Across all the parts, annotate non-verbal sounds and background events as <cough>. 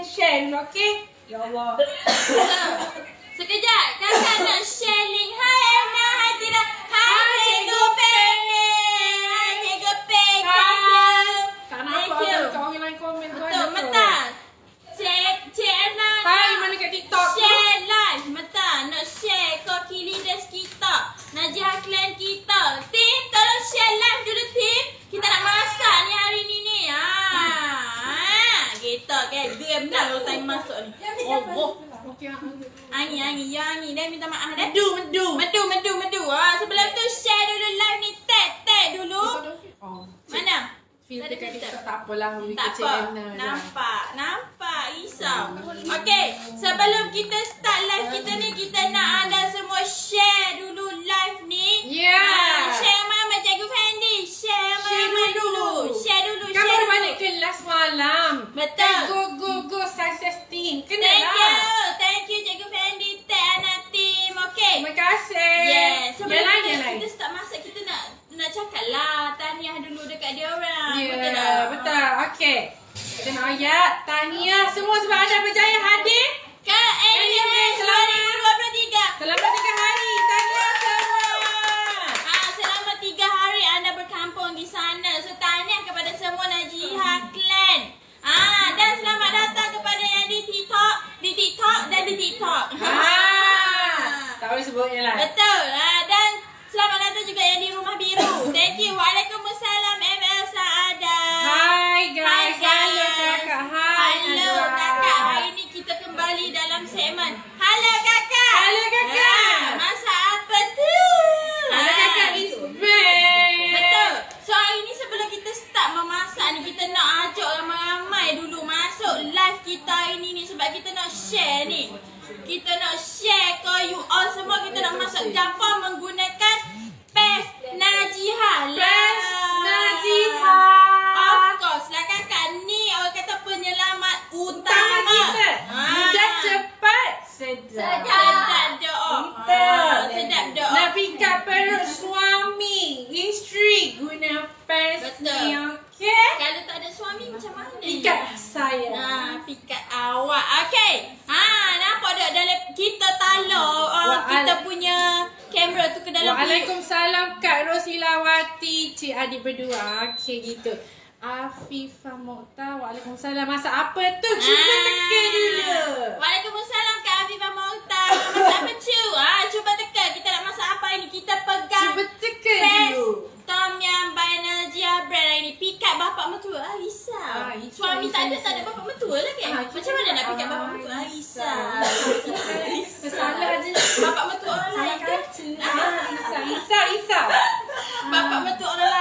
dengan okey? Ya Allah. <coughs> Sekejap, kakak nak share link. Hai Emna, hai Tira. Hai Cikgu Pengen. Hai Cikgu you. Tak Thank you. kalau orang lain komen tu Betul, ada tu. betul. Cik, Cik Emna. Hai, mana kat TikTok tu? Share live. Betul. Nak share koki leaders kita. Najah clan kita. Tim, tolong share live dulu tim. Kita nak masak ni hari ni ni. Ha. ha. Gitu kan. Dah kalau time masuk ni. Oh, oh. Okey. ah. Angin, angin. Ya, angin. Dah minta maaf dah. Medu, medu. Medu, medu, medu. Ha, sebelum tu share dulu live ni. Tag, tag dulu. Oh. Mana? Filter kat. TikTok tak apalah. Tak apa. Nampak. Nampak. Risau. Okey. Sebelum kita start live kita ni, kita nak anda semua share dulu live ni. Ya. Ah, share mama Fendi. Share dulu. dulu. Share dulu. Kan share dulu. balik kelas malam. Betul. Kan go, go, go. Success team. Kena Thank lah. you. Thank you Cikgu Fendi. Tag anak team. Okey. Terima kasih. Yes. Sebelum kita, kita start masak, kita nak nak cakap lah tahniah dulu dekat dia orang. Ya, betul tak? betul. Okey. Kita nak ayat. Tahniah semua sebab anda berjaya hadir. Ke NUS 2023. Selamat tiga hari. Tahniah semua. Ah, selama tiga hari anda berkampung di sana. So, tahniah kepada semua Najiha Clan. Ah, dan selamat datang kepada yang di TikTok, di TikTok dan di TikTok. <laughs> Ah, tak boleh sebut lain. Betul. Ah, dan selamat datang juga yang di Rumah Biru. Thank you. Waalaikumsalam ML Saada. Hai guys. Hai, guys. Halo kakak. Hai. Halo Najwa. kakak. Hari ni kita kembali dalam segmen Halo kakak. Halo, kakak. Ah, masak apa tu? Halo Ah. kakak is back. Betul. So hari ni sebelum kita start memasak ni kita nak ajak ramai-ramai dulu masuk live kita hari ni sebab kita nak share ni. Kita nak share ke you all semua kita nak masak gampang menggunakan paste Najiha. Paste Najiha. Of course lah kakak ni orang kata penyelamat Utama utama. kita. Ah. Mudah cepat. Sedap. Sedap doa. Betul. Ah, Sedap doa. Nak pikat perut suami, isteri guna pers Betul. ni, okey? Kalau tak ada suami macam mana? Pikat saya. Ha, pikat awak. Okey. Ha, nampak tak dalam kita taruh uh, Wa'al- kita punya kamera tu ke dalam Waalaikumsalam Kak Rosilawati Adik berdua Okey gitu Afifah Mokhtar Waalaikumsalam Masak apa tu? Cuba Ah. teka dulu Waalaikumsalam Kak Afifah Mohtar. Masak apa cu? Ha, cuba teka kita nak masak apa ini? Kita pegang Cuba teka dulu Tom Yam by Najia brand hari ni. Pikat bapak mertua. Ah, risau. Ah, Suami tak ada, tak ada bapak mertua lah kan? Ah, Macam mana nak pikat ah, bapak mertua? Ah, risau. <laughs> Salah je Bapak mertua orang lain ke? Ah, Isau, Isau, Isau <laughs> Bapak mertua orang lain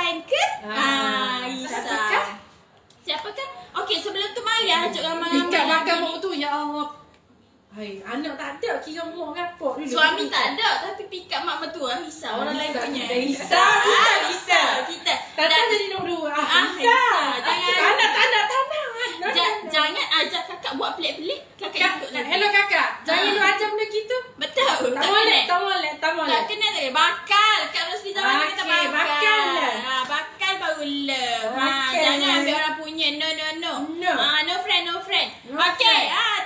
Hai, anak tak ada kira muak apa dulu. Suami tak ada tapi pick up mak mertua Hisa orang lain punya. Hisa, Hisa, risau. Kita tak ada jadi nombor dua. Ah, ah risau. Tak ada, tak ah, ada, Jangan ajak kakak buat pelik-pelik. Kakak ikut lagi. Hello kakak. Jangan ah. lu ajak benda gitu. Betul. Tak boleh, tak boleh, tak boleh. Tak kena lagi. Bakal. Kat hospital mana kita bakal. Bakal lah. Ha, bakal baru lah. Ha, jangan ambil orang punya. No, no, no. No. Ha, no friend, no friend. Okay. Ha,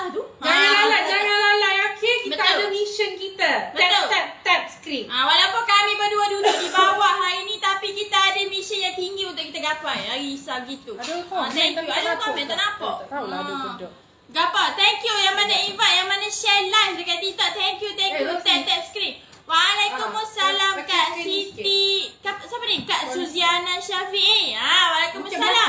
atas tu. Jangan ah, ha, lalai, jangan lalai. Ya. okay kita Betul. ada mission kita. Betul. Tap, tap, tap screen. Ha, walaupun kami berdua duduk di bawah hari ni, tapi kita ada mission yang tinggi untuk kita gapai. Hari sah gitu. Ada ah, komen. Ha, thank you. Ada komen, tak nampak. Tak tahulah ada duduk. Gapa, thank you yang mana invite, yang mana share live dekat TikTok. Thank you, thank eh, you. Tap, tap screen. Waalaikumsalam Ah, Kak Siti. Kak, siapa ni? Kak Suziana Syafi'i. Ha, Macam Waalaikumsalam.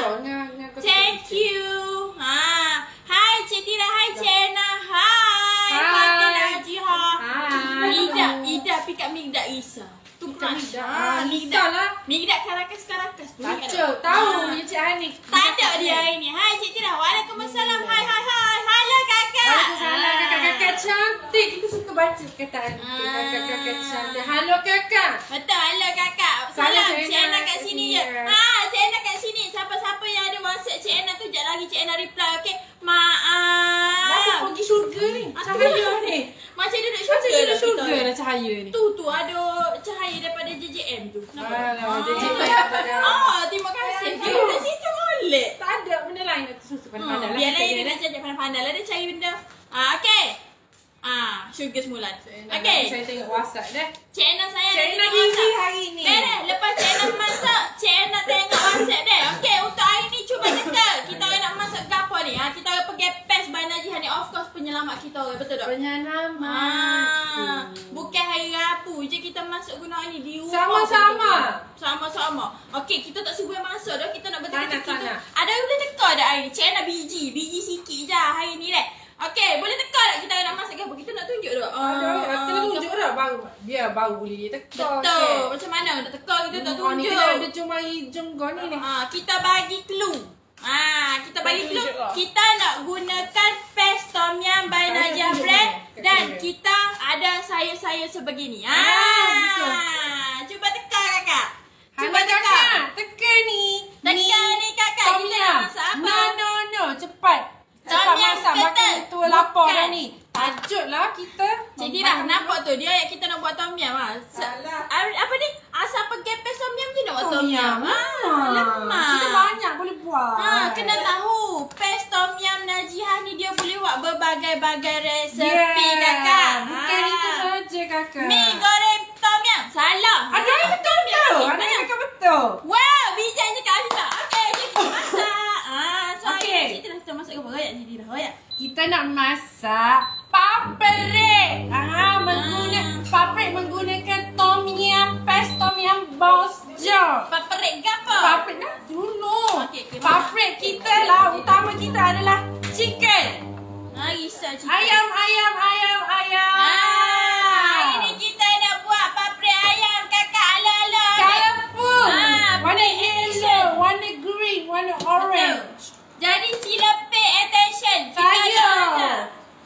Thank you. Ha. Hai Cik Tira, hai Cik Ena. Hai. Hai. Fatin Hajiha. Hai. Ida, Ida pick up Migdad Isa. Tu. Migdad. Ha, Ah. Isa lah. Karakas-karakas tu. Tak ingat cak. tak? Tahu Ha. je Cik Hani. Tak ada dia hari ni. Hai Cik Tira. Waalaikumsalam. Hai hai hai. Halo kakak. Waalaikumsalam kakak-kakak cantik. Kita suka baca kataan Ah. kakak-kakak cantik. Halo kakak. Betul, halo kakak. Salam, Cik Cik Ena kat sini ya. Ha, Cik Ena kat sini. Siapa-siapa yang ada WhatsApp Cik Ena tu, sekejap lagi Cik Ena reply, okey? Maaf. Dah pergi syurga ni. Ah, Cahaya ni. Macam duduk Macam syurga hidup dah syurga kita. lah cahaya ni. Tu tu ada cahaya daripada JJM tu. Alah, Ah. JJM Oh, terima kasih. Dia duduk situ molek. Tak ada benda lain nak susu pandai-pandai Hmm, lah. biarlah kita dia nak cari pandai-pandai lah dia cari benda. Ah, okey. Ah, syurga semula. Okey. Saya tengok WhatsApp dah. Cik Ena saya Cik Ena busy hari ni. Beres, lepas Cik Ena masak, Cik Ena tengok WhatsApp dia. Okey, untuk hari ni cuba teka. Kita orang nak masak apa ni? Ha, kita orang pergi PES by Najih ni. Of course penyelamat kita orang, betul tak? Penyelamat. Ah, bukan hari Rabu je kita masuk guna ni di rumah. Sama-sama. Sama-sama. Okey, kita tak sebut masuk dah. Kita nak betul-betul kita. Ada yang boleh teka tak hari ni? Cik Ena biji. Biji sikit je hari ni deh. Okey, boleh teka tak kita nak masak ke apa? Kita nak tunjuk tak? Ada, Ah, kita tunjuk dah baru. Dia baru boleh dia teka. Betul. Macam mana nak teka kita tak Oh, ni tunjuk. kita ada cuma hijau kau ni ni. Ha, kita bagi clue. Ha, kita bagi clue. lah. Kita nak gunakan paste tom yum by Najah brand ni. dan kita ada sayur-sayur sebegini. Ha. Ah, betul. Cuba teka kakak. Cuba teka. kakak, teka ni. Teka ni kakak. Tom Kita yum. nak masak apa? No, no, no. Cepat. Tom Cepat yum masak. kettle. Makan tua lapar dah ni. Tajuklah kita. Jadi dah nampak tu dia yang kita nak buat tom yum ah. Se- Salah. Apa ni? Asal pergi paste tom yum je nak buat tom yum. yum. Ah, lemak. Kita banyak boleh buat. Ha, kena tahu paste tom yum Najihah ni dia boleh buat berbagai-bagai resepi Yeah. kakak. Bukan Ha. itu saja kakak. Mi goreng tom yum. Salah. Ada yang betul. Okey, Ada yang betul. Wow, bijak je Kak Afifah. Okey, jom kita masak. Ah, so Okey. okay. Cik Tina kita masak ke apa? Royak. Kita nak masak paprik. Ah, mengguna paprik menggunakan tom yum paste tom yum boss jar. Paperik ke apa? Paprik dah dulu. Paprik kita lah utama kita adalah chicken. Risau Cik Ayam, ayam, ayam, ayam. Ah, hari ni kita nak buat paprik ayam kakak ala-ala. okey? Colorful. Ah, warna yellow, warna green, warna orange. Jadi sila pay attention. Kita Sayur.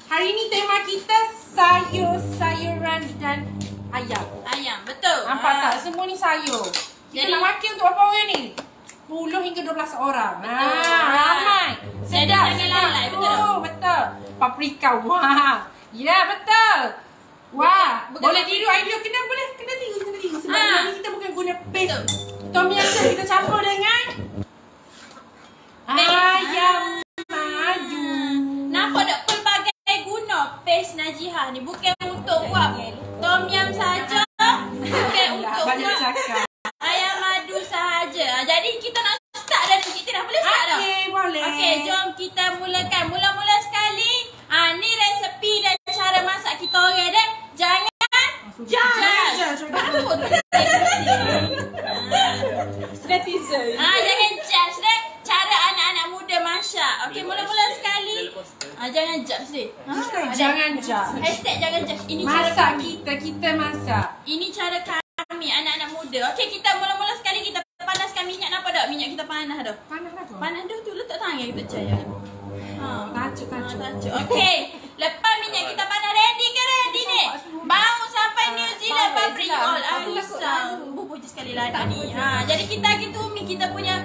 Hari ni tema kita sayur, sayuran dan ayam. Ayam, betul. Nampak Ah. tak? Semua ni sayur. Kita Jadi- nak makan untuk berapa orang ni? 10 hingga 12 orang. Betul. Ha, ramai. Jadi Sedap, sedap. betul? Oh, betul. Paprika. Wah. Ya, betul. Wah, Bukan boleh tiru idea kena boleh kena tiru kena tiru sebab Ha. ni kita bukan guna paste. Tom tu kita campur dengan. Ayam madu. Nampak tak pelbagai guna paste Najihah ni bukan untuk buat tom yum saja. Bukan untuk buat ayam madu sahaja. Ah, Jadi kita nak start dah ni. Kita dah boleh start dah. Okey, boleh. Okey, jom kita mulakan. Mula-mula sekali, ah ni resepi dan cara masak kita orang dia. Jangan Jangan judge. judge. Jangan judge. Hashtag jangan judge. Ini cara Masak kami. kita, kita masak. Ini cara kami anak-anak muda. Okey, kita mula-mula sekali kita panaskan minyak. Nampak tak minyak kita panas dah? Panas dah tu. Panas dah tu letak tangan kita percaya. Ha. Tajuk, Ha, tajuk. tajuk. Okey. Lepas minyak kita panas ready ke ready ni? Baru sampai New Zealand lah. all. Aku takut lalu. Bubur je sekali lah ni. Ha, jadi kita akan tumis kita punya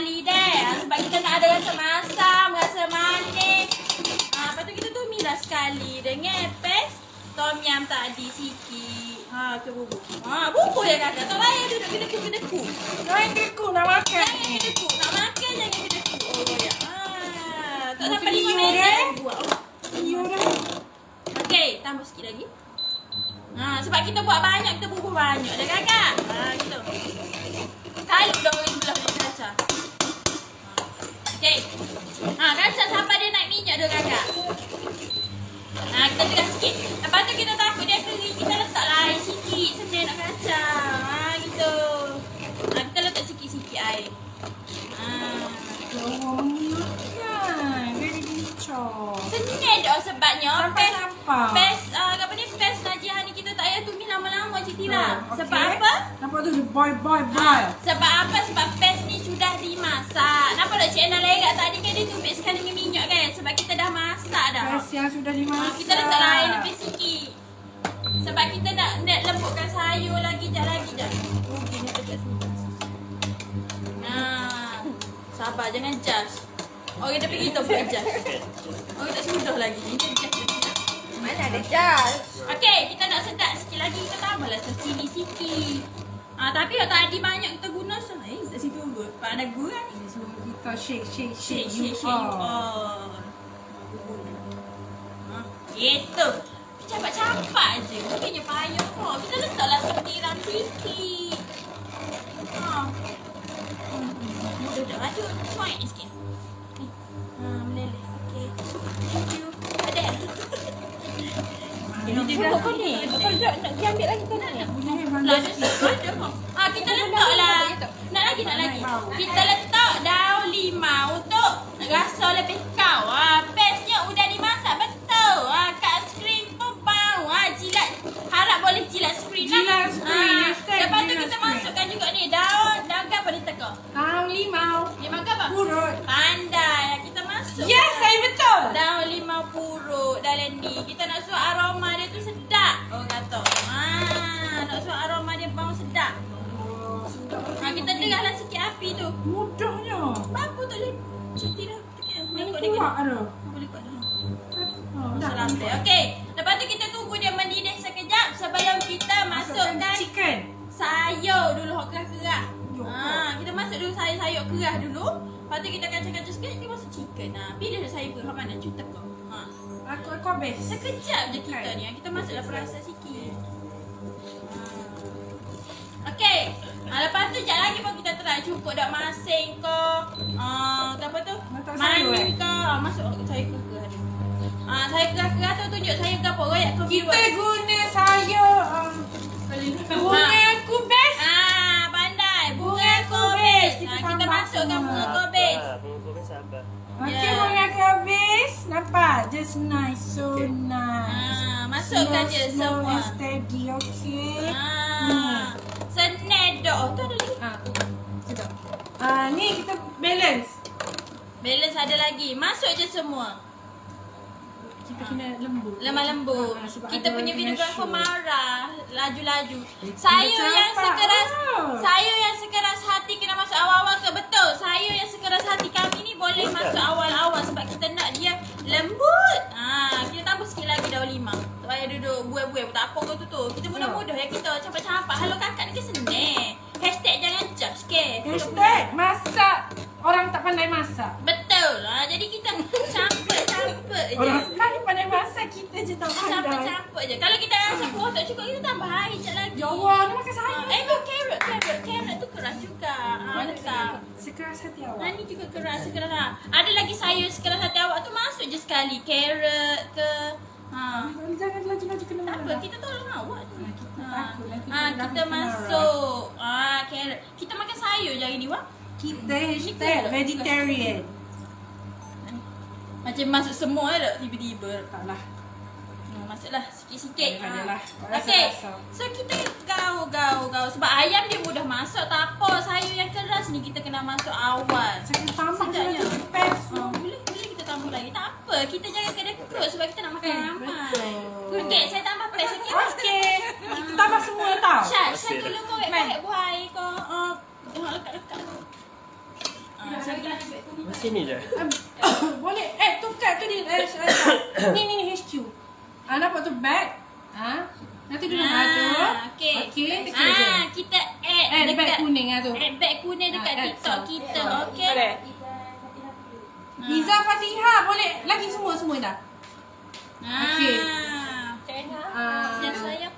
sekali deh. Ah, Sebab kita nak ada rasa masam, rasa manis. Ah, lepas tu kita tumislah sekali dengan pes tom yum tadi sikit. Ha, ke bubuk. Ha, bubuk ya kakak. Tak payah duduk kedekut-kedekut. Kau aku nak makan Jangan kedekut. Nak makan jangan kedekut. Oh, ya. Ah, tak sampai lima minit. eh? buat. Dah. Okey, tambah sikit lagi. Ha, sebab kita buat banyak, kita bubur banyak dah kakak. Ha, gitu. Kalut dah orang sebelah Okey. Ha, kaca sampai dia naik minyak dah kakak. Ha, kita tekan sikit. Lepas tu kita takut dia kering, kita letak air sikit sambil nak kacang. Ha, gitu. Ha, kita letak sikit-sikit air. Ha. Very bincang. Senang dah sebabnya pes Sampah-sampah. pes uh, apa ni pes najihan ni payah tumis lama-lama Cik Tira. Oh, Sebab okey. apa? Nampak tu dia boil boil boil. Sebab apa? Sebab pes ni sudah dimasak. Nampak tak Cik Ana legat tadi kan dia tumis sekali dengan minyak kan? Sebab kita dah masak dah. Ais yang sudah Ha, dimasak. kita letak air lebih sikit. Sebab kita nak nak lembutkan sayur lagi jap lagi jap. Oh, gini dekat sini. Nah, sabar jangan judge. Orang dah pergi tu bukan judge. Orang tak sudah lagi. Ini judge. Mana ada jas? Okey, kita nak sedap sikit lagi. Kita tambahlah sini sikit. Ah, tapi kalau tadi banyak kita guna so, eh, tak situ kot. Pak ada gurau ni. So, kita shake shake Shake, shake, shake, shake. you all. Oh. Ah, Gitu. Capak-capak je. Bukannya payah kok. Kita letaklah sikit. Ha. Hmm. Mudah dah. Maju. Cuai ni sikit. Dah. Kau ni, kau nak nak dia ambil lagi kau nak. Bunyi Lah banyak ada sikit. ada kok. Ah kita letaklah. Nak lagi nak lagi. Kita letak daun limau untuk rasa lebih Ah, saya keras-keras tu tunjuk saya ke apa royak ke Kita guna sayur um, bunga kubis. Ah, pandai. Bunga Bunga kobis. kubis. Kita Ah, kita masukkan bunga kobis. Okey, Ya. bunga kubis. Nampak? Just nice. So nice. Ah, masukkan je slow, slow semua. and steady, okay? Ah. Senedok. Tu ada lagi. Ah, sedap. Ah, ni kita balance. Balance ada lagi. Masuk je semua. Kita kena lembut. Lemah lembut. Ah, Kita punya videographer show. marah. Laju-laju. Sayur yang campak. sekeras Oh. sayur yang sekeras hati kena masuk awal-awal ke betul. Sayur yang sekeras hati kami ni boleh masuk awal-awal sebab kita nak dia lembut. Ha, kita tambah sikit lagi daun limau. Tak payah duduk buai-buai tak apa kau tu tu. Kita mudah-mudah ya kita campak-campak. Halo kakak ni ke senang. Hashtag jangan judge ke. Hashtag masak. Orang tak pandai masak. Betul. Ha, jadi kita <laughs> campur-campur je. Orang pandai masak, kita je tak pandai. Campur-campur je. Kalau kita rasa kuah tak cukup, kita tambah air je lagi. Ya Allah, ni makan sayur. Ah, Eh, tu carrot, carrot. Carrot tu keras juga. Ha, letak. Sekeras hati Ha, awak. ni juga keras, sekeras. Ha. Ada lagi sayur sekeras hati awak tu masuk je sekali. Carrot ke. Ha. Jangan laju-laju kena Tak apa, marah. kita tolong awak tu. kita Ha. lah, kita Ha, kita kena masuk. Ha, carrot. Kita makan sayur je hari ni, Wak. Kita hashtag vegetarian. Macam masuk semua tak tiba-tiba. Taklah. Ha, masuk masuklah sikit-sikit. Ah. Ha. Okey. Rasa-rasa. So kita gaul gaul gaul sebab ayam dia mudah masuk tak apa. Sayur yang keras ni kita kena masuk awal. Saya kena tambah Sekejapnya. lagi pes. Oh, boleh boleh kita tambah lagi. Tak apa. Kita jangan kena kerut sebab kita nak makan Eh, ramai. Okey, saya tambah pes sikit. Okey. Kita tambah semua tau. Syah, Syah tolong kau pakai buah air kau. Uh, tengok lekat-lekat. Ah, Masih ni je. <coughs> Boleh. Eh, tukar tu dia. Eh, <coughs> ni, ni, ni HQ. Ah, nampak tu bag? Ah, nanti dulu ah, tu. Okey. Okey. Ah, kita add Eh, dekat bag kuning lah tu. Add bag kuning dekat Ah, TikTok so. kita, okey? Boleh. Ah. Iza Fatihah boleh. Lagi semua semua dah. Ah. Okey. Ah. Yang saya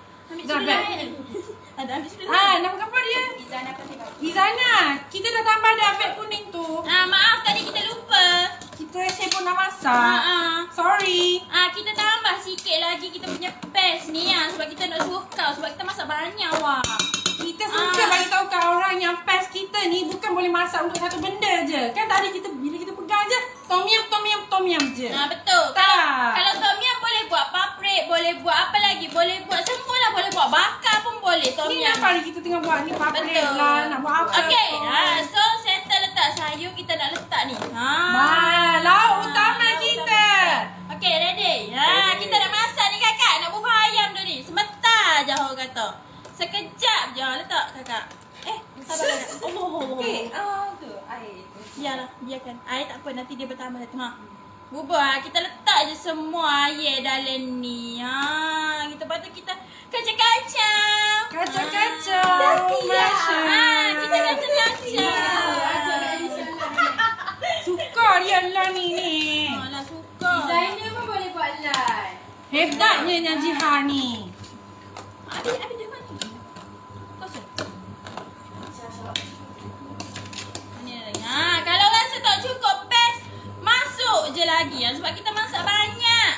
ambil. Ada ambil sudah Ah, lain. nama apa dia? Izana Fatimah. Izana. Kita dah tambah dah bag kuning tu. Ah, maaf tadi kita lupa. Kita sibuk nak Ah, masak. ah. Sorry. Ah, kita tambah sikit lagi kita punya paste ni ah sebab kita nak suruh kau sebab kita masak banyak wah. Kita suka Ah. bagi tahu kat orang yang pes kita ni bukan boleh masak untuk satu benda je. Kan tadi kita bila kita pegang je tom yum tom yum tom yum je. Ah, betul. Tak. Kalau tom yum boleh buat paprik, boleh buat apa lagi? Boleh buat semua lah, boleh buat bakar pun boleh tom Ni yum. apa hari kita tengah buat ni paprik Betul. lah nak buat apa. Okey, ha, so settle letak sayur kita nak letak ni. Ha. Bah, lauk utama lauk kita. utama. Okey, ready. Ha, kita nak masak ni kakak, nak bubuh ayam tu ni. Sebentar je orang kata. Sekejap je letak kakak. Eh, sabar kakak. Oh, oh, oh, oh. Okey, ah tu air. Biarlah, biarkan. Air tak apa, nanti dia bertambah satu. Ha. Bubur ha. kita letak je semua air dalam ni. Ha, kita tu kita kacau-kacau. Kacau-kacau. Dah siap. Masya. Ha, kita kacau-kacau. Suka dia lah ni ni. Alah suka. Designer pun boleh buat live. Hebatnya Najiha ni. Abi, abi dia mana? Kosong. Ni lagi. Ha, kalau rasa tak cukup best, masuk je lagi. Ha, sebab kita masak banyak.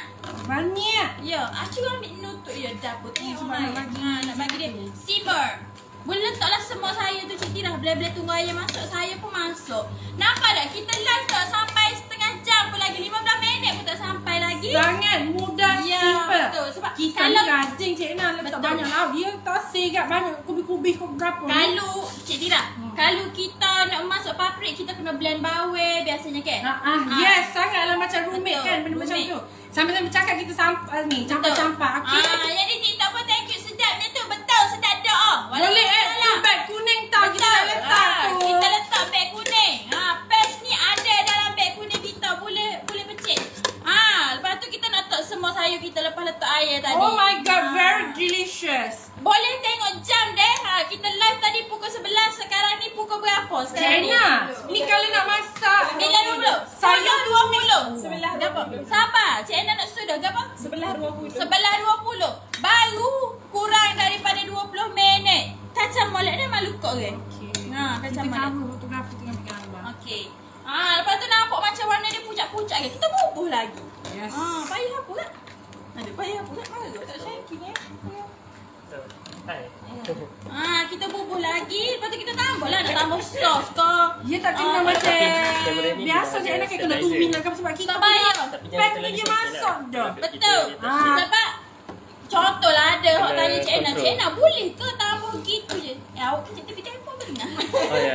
Banyak. Ya, aku ambil nutup ya dapur tu bagi- ha, nak bagi dia simmer. Boleh letaklah semua saya tu Cik Tirah Boleh-boleh tunggu ayam masuk Saya pun masuk Nampak tak? Kita live tak sampai setengah jam pun lagi 15 minit lagi Sangat mudah Ya, simple. betul. Sebab kita kalau- ni rajin Cik Ina letak Betul. banyak lauk. Dia tak segat banyak kubi-kubi kau berapa ni. Kalau Cik Tirah Hmm. Kalau kita nak masuk paprik Kita kena blend bawang Biasanya kan Ah, ah, yes, sangatlah macam roommate Betul, kan benda macam roommate. tu. Sambil-sambil cakap kita sampai ni, campak-campak. Okey. Ah, jadi TikTok pun thank you sedapnya tu. Betul, sedap doa. Boleh eh, tu bag kuning tau kita letak Ah, tu. Kita letak beg kuning. Ha, paste ni ada dalam beg kuning kita. Boleh boleh pecik. Ha, lepas tu kita nak letak semua sayur kita lepas letak air tadi. Oh my god, Ah. very delicious. Boleh tengok jam deh. Ha, kita live tadi pukul 11. Sekarang ni pukul berapa? Sekarang ni? Cina, ni kalau nak masak 9.20 Saya Saya 20 Sebelah Gapa? Sabar Cik Ena nak sudah Gapa? Sebelah 20. Sebelah 20 Baru kurang daripada 20 minit Kacang molek dia malu kok ke? Ha, kita kacang molek cover fotografi tengah ambil gambar. Okey Ha, lepas tu nampak macam warna dia pucat-pucat ke Kita bubuh lagi Yes. Ha, payah apa kan? Ada payah apa kan? Marah tak shaking eh Hai. Ha, kita bubuh lagi Lepas tu kita tambah lah Nak tambah sos ke Dia tak kena Ah, macam biasa je nak ada kena tumin lah kan sebab kita Tak payah. Tapi Pen jangan tu dia lah. dah. Betul. Ah. Sebab contohlah ada orang tanya Cik Ena, control. Cik Ena boleh ke tambah gitu je? Ya, awak kerja TV tempoh benar. Oh ya.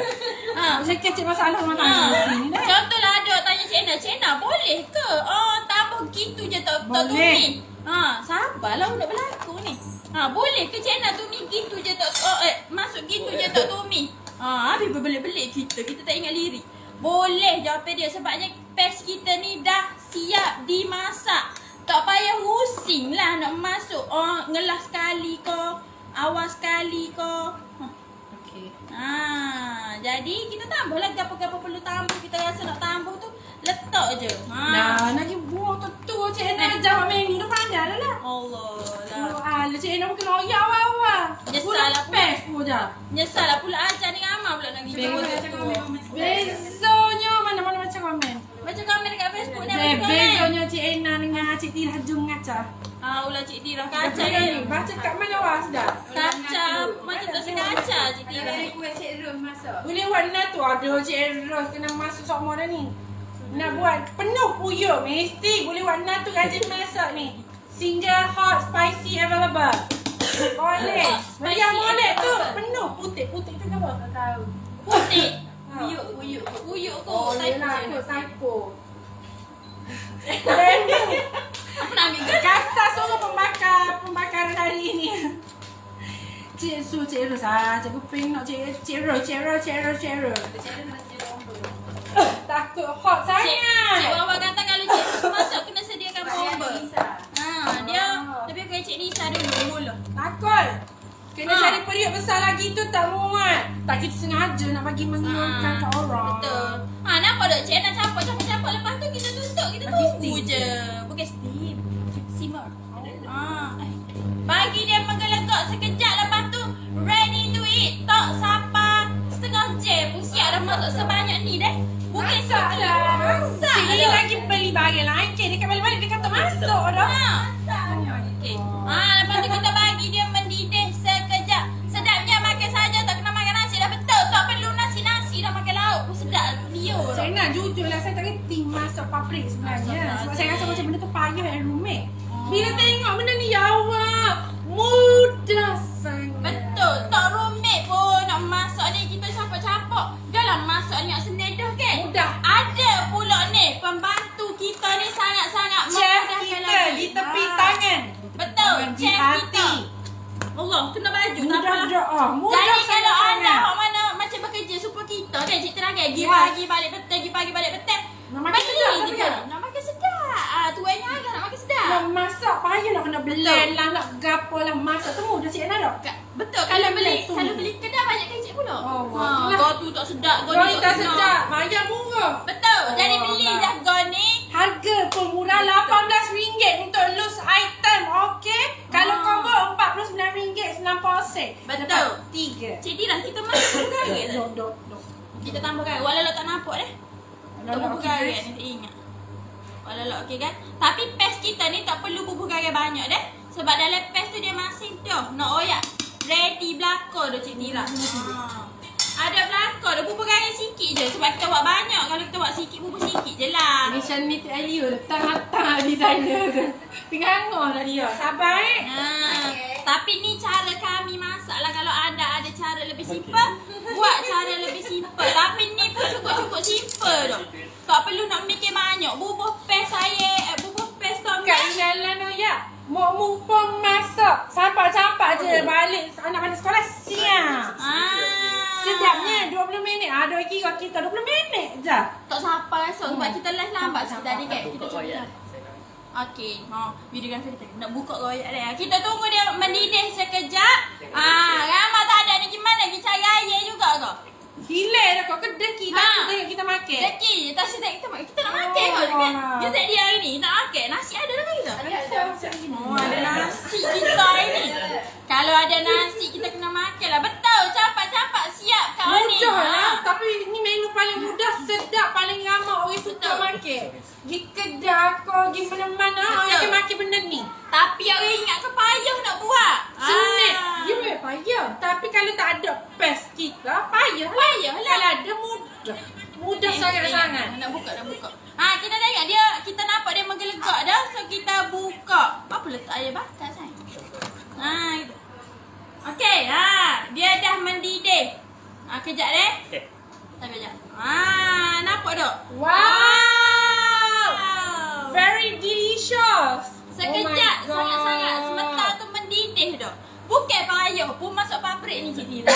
ha. <laughs> Saya kecil masalah mana Ha. Contohlah ada tanya Cik Ena, Cik Ena boleh ke? Oh, tambah gitu je tak tak tumi. Ha, sabarlah nak berlaku ni. Ha, boleh ke Cik Ena tumi gitu je tak oh, eh masuk gitu je tak tumi. Ha, habis berbelit-belit kita. Kita tak ingat lirik. Boleh jawapan dia sebabnya pes kita ni dah siap dimasak. Tak payah pusing lah nak masuk. Oh, ngelah sekali ke, awal sekali ke. Ha. Jadi kita tambah lagi apa-apa perlu tambah. Kita rasa nak tambah tu, letak je. Ha. Dah lagi buah tu tu Cik Ena jawab menu dah pandai dah lah. Allah lah. Oh, ala Cik Ena mungkin oyak awal-awal. Nyesal Bulan lah pun. pes pun dah. Nyesal lah pula ajar dengan Amal pula nak pergi jauh tu. Bezonya mana-mana macam komen. Baca komen dekat Facebook ni. Bezonya Cik Ena dengan Cik Tira Jung ngaca. Ha, ulah Cik Tira Kaca kaca ni. ni. Baca kat mana was dah? Kaca. Macam tak sengaja Cik Tira. buat Cik Rum masuk. Boleh warna tu ada Cik Eros kena masuk semua dah ni. Nak buat penuh puyuh mesti boleh warna tu rajin masak ni. Single hot spicy available. Boleh. Spicy Yang molek tu penuh putih-putih tu apa? Tak tahu. Putih. Ha. Uyuk, uyuk. Uyuk kot. Oh, yelah je. kot typo. Aku nak ambil gambar. Kasar suruh pembakar pembakaran hari ini. Cik Su, Cik Ros ah, Cikgu Ping nak Cik Cik Ros, Cik Ros, Cik Ros, Cik Ros. Eh, Takut hot Cik, cik sangat. Wawa kata kalau cik masuk kena sediakan bomba. Lisa. Ha, dia lebih kurang cik Nisa dulu mula. Takut. Kena Ha. cari periuk besar lagi tu tak muat. Tak kita sengaja nak bagi mengeluarkan Ha, kat orang. Betul. Ha, nampak tak cik nak campur campur lepas tu kita tutup kita Bagi tunggu steam. je. Bukan steam. Simmer. Ha. eh. Bagi masak sebanyak ni deh. Bukan Masak dah. Masak Cik ni lagi beli barang lain. Cik dekat balik-balik dia kata masuk dah. Ha. Okey. Ha, lepas tu kita bagi dia mendidih sekejap. Sedapnya makan saja tak kena makan nasi dah betul. Tak perlu nasi-nasi dah makan lauk pun sedap dia. Saya nak jujur lah saya tak reti masak paprik sebenarnya. Sebab saya rasa macam benda tu payah and rumit. Bila tengok benda ni ya Allah, mudah sangat. Betul. Tak rumit pun nak masak ni kita capak-capak. Allah, kena baju tak Mudah apalah. doa. Mudah Jadi kalau anda hok mana macam bekerja super kita kan cik terakhir pergi Yes. pagi balik petang pergi pagi balik petang. Nak makan sedap kan? Nak makan sedap. Ah tuannya nak. Nak masak payah nak kena blend lah, nak gapo lah masak tu mudah cik tak? Ka- Betul kalau beli Betul. kalau beli kedai banyak kan cik pula. Oh, ha, kau tu tak sedap, kau Kau ni tak sedap, bayar murah. Betul. Oh, Jadi beli nah. dah kau ni. Harga pun murah RM18 untuk loose item, okey? Kalau Ah. combo RM49 90 sen. Betul. Dapat tiga. Cik Dira kita masuk tak? <coughs> Dok, dok, dok. Kita tambah garam. Walau tak nampak dah. Tak ni tak ingat. Walau okey kan. Tapi pes kita ni tak perlu bubuh garam banyak dah. Sebab dalam pes tu dia masing dah. Nak oyak. Ready belakang dah Cik Dira. Ha. Ada belakang dah. Bubuh garam sikit je. Sebab kita buat banyak. Kalau kita buat sikit, bubuh sikit je lah. Ni <laughs> tu Aliu letak matang di sana tu. Tengah ngah dah dia. Sabar eh. Ha. Tapi ni cara kami masak lah Kalau anda ada cara lebih simple Buat cara lebih simple Tapi ni pun cukup-cukup simple tu Tak perlu nak mikir banyak Bubuh pes saya eh, Bubuh pes tu Kat jalan tu ya. Mau mumpung masak. Sampak-sampak je balik anak balik sekolah siap. ah. Sedapnya 20 minit. Ah, dua kira kita 20 minit je. Tak siapa esok Sebab kita live lambat sikit tadi kan Kita cuba koyak. Okey, ha, videografer kita nak buka koyak dia. Kita tunggu dia mendidih sekejap. Ah, ramai tak ada ni gimana? Kita cari air juga ke? Gila dah kau kedeki Ha. ha. tengok kita makan. Deki je tak sedap kita makan. Kita nak makan Oh, kau kan. lah. Dia tak dia hari ni nak makan. Nasi ada dalam kita. Oh, ada Ada nasi kita ini. Kalau ada nasi kita kena makan lah. Betul. Capak-capak siap kau ni. Mudah Ha. lah Tapi ni menu paling mudah Sedap paling ramai orang suka makan Pergi kedai kau Pergi mana-mana Orang akan makan benda ni Tapi orang ingat ke payah nak buat. Senang Ah. Dia memang payah Tapi kalau tak ada pes kita Payah lah Payah lah. Kalau ada mudah Mudah sangat-sangat eh, Nak buka, nak buka. Ha, kita tengok dia, kita nampak dia menggelegak dah. So, kita buka. Apa letak air bakar, sayang? Ha, itu. Okey, ha. Dia dah mendidih. Ha, kejap deh. Okay. Tak kejap. Ha, nampak tak? Wow Wow. Very delicious Sekejap, Oh sangat-sangat. Sebentar tu mendidih dah. Bukan payah pun masuk pabrik ni, Cik Tira.